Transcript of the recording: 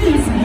什么意思？